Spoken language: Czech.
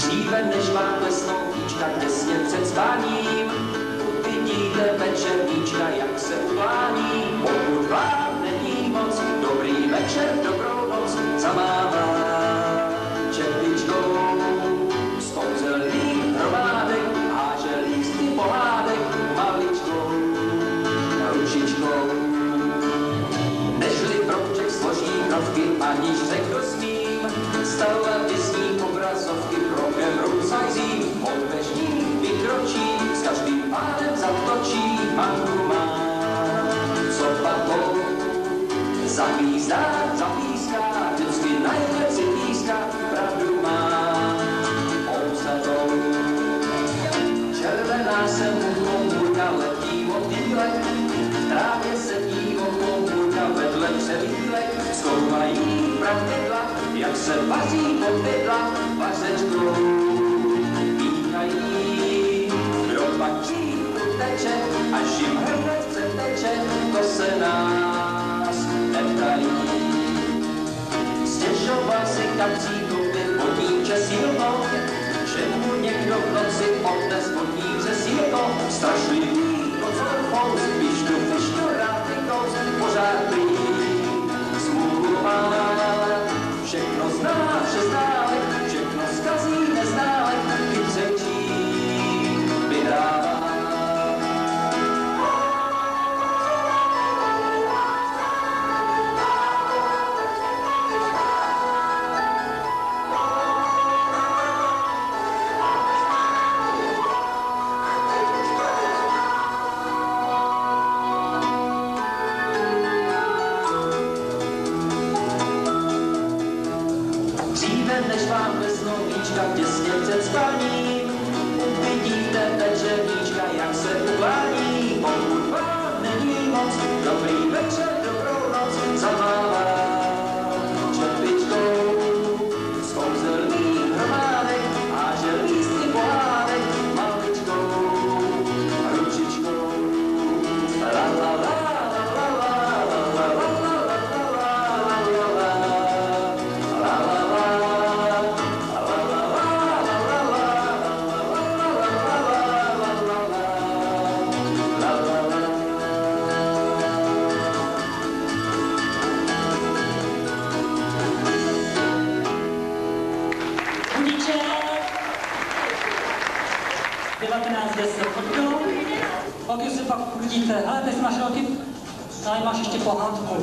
Dříve než vám lesnou víčka těsně před spáním, uvidíte večerníčka, jak se uklání. Pokud vám není moc, dobrý večer, dobrou noc, zamává čepičkou. Z kouzelných hromádek háže lístky pohádek maličkou ručičkou. Nežli brouček složí krovky, aniž řekl smím, stále pěsní obrazovky krokem růzajzí, od vežní vykročí, s každým pánem zatočí, manku má, co patou. Zapízdá, zapíská, vždycky najde si píská, pravdu má, obsadou. Červená se mu komůrka letí motýlek, v trávě sedí komůrka vedle převílek, zkoumají pravidla, jak se vaří popydla vařečkou. stavo zitto per convincersi un po' Liczka pies nie chce dzbanik, wypij tę jak se uwali. 1910 fotkou, pak se pak uvidíte, hele, teď máš roky, tady máš ještě pohádku.